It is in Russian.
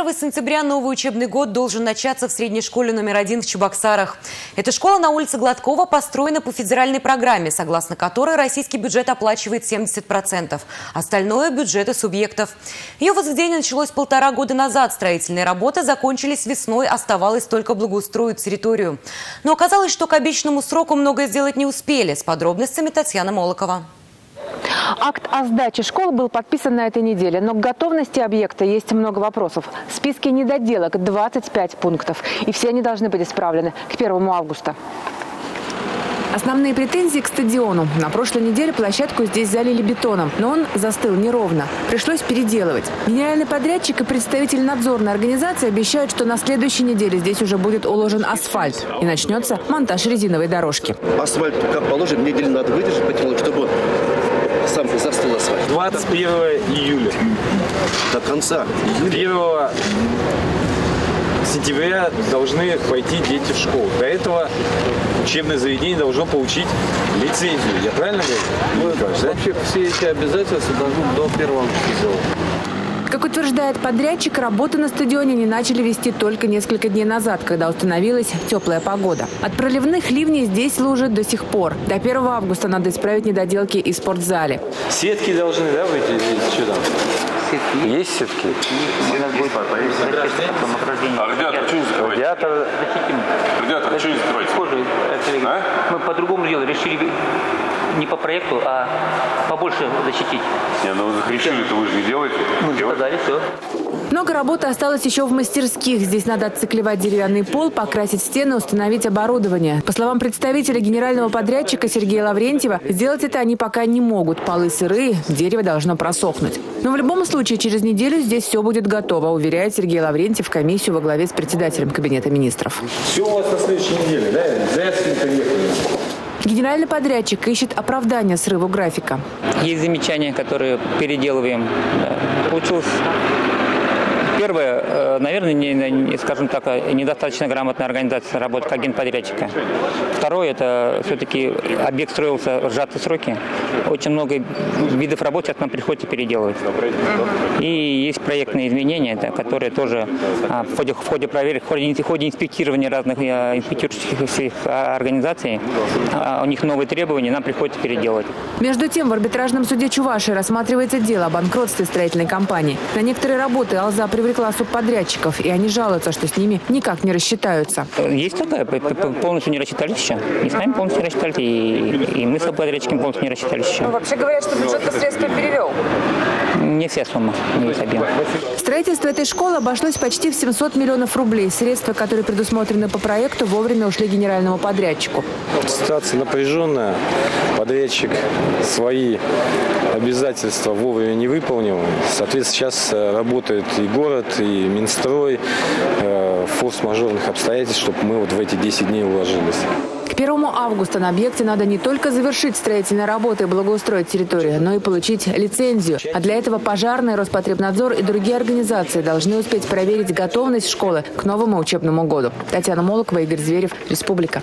1 сентября новый учебный год должен начаться в средней школе номер один в Чебоксарах. Эта школа на улице Гладкова построена по федеральной программе, согласно которой российский бюджет оплачивает 70%, остальное – бюджеты субъектов. Ее возведение началось полтора года назад. Строительные работы закончились весной, оставалось только благоустроить территорию. Но оказалось, что к обещанному сроку многое сделать не успели. С подробностями Татьяна Молокова. Акт о сдаче школ был подписан на этой неделе, но к готовности объекта есть много вопросов. В списке недоделок 25 пунктов, и все они должны быть исправлены к 1 августа. Основные претензии к стадиону. На прошлой неделе площадку здесь залили бетоном, но он застыл неровно. Пришлось переделывать. Генеральный подрядчик и представитель надзорной организации обещают, что на следующей неделе здесь уже будет уложен асфальт и начнется монтаж резиновой дорожки. Асфальт, как положим, неделю надо выдержать чтобы асфальт. 21 июля. До конца. 1 сентября должны пойти дети в школу. До этого учебное заведение должно получить лицензию. Я правильно говорю? Ну, да? Вообще все эти обязательства должны до 1 августа сделать. Как утверждает подрядчик, работы на стадионе не начали вести только несколько дней назад, когда установилась теплая погода. От проливных ливней здесь лужит до сих пор. До 1 августа надо исправить недоделки и спортзале. Сетки должны, да, выйти? Что там? Есть сетки? А ребята, что не закрываете? Радиатор. Ребята, что не закрываете? А? Мы по-другому делали. Решили не по проекту, а побольше защитить. Не, ну захричили-то вы же не делаете. Мы сказали, все. Много работы осталось еще в мастерских. Здесь надо отциклевать деревянный пол, покрасить стены, установить оборудование. По словам представителя генерального подрядчика Сергея Лаврентьева, сделать это они пока не могут. Полы сырые, дерево должно просохнуть. Но в любом случае, через неделю здесь все будет готово, уверяет Сергей Лаврентьев комиссию во главе с председателем Кабинета министров. Все у вас на следующей неделе, да? Приехали. Генеральный подрядчик ищет оправдание срыву графика. Есть замечания, которые переделываем. Получилось Первое, э, наверное, не, скажем так, недостаточно грамотная организация работы как генподрядчика. Второе, это все-таки объект строился в сжатые сроки. Очень много видов работ сейчас нам приходится переделывать. И есть проектные изменения, да, которые тоже а, в ходе, в ходе проверки, в ходе, в ходе инспектирования разных а, инспектирующих организаций, а, у них новые требования, нам приходится переделывать. Между тем, в арбитражном суде Чуваши рассматривается дело о банкротстве строительной компании. На некоторые работы Алза привлекла субподрядчиков, и они жалуются, что с ними никак не рассчитаются. Есть такая, полностью не рассчитались еще. И с нами полностью не рассчитались, и, и мы с субподрядчиками полностью не рассчитались еще. Ну, вообще говорят, что бюджет средства перевел. Не вся сумма, не весь объем. Строительство этой школы обошлось почти в 700 миллионов рублей. Средства, которые предусмотрены по проекту, вовремя ушли генеральному подрядчику. Ситуация напряженная. Подрядчик свои обязательства вовремя не выполнил. Соответственно, сейчас э, работает и город, и Минстрой, э, форс-мажорных обстоятельств, чтобы мы вот в эти 10 дней уложились. К 1 августа на объекте надо не только завершить строительные работы и благоустроить территорию, но и получить лицензию. А для этого пожарный, Роспотребнадзор и другие организации должны успеть проверить готовность школы к новому учебному году. Татьяна Молокова, Игорь Зверев, Республика.